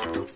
Música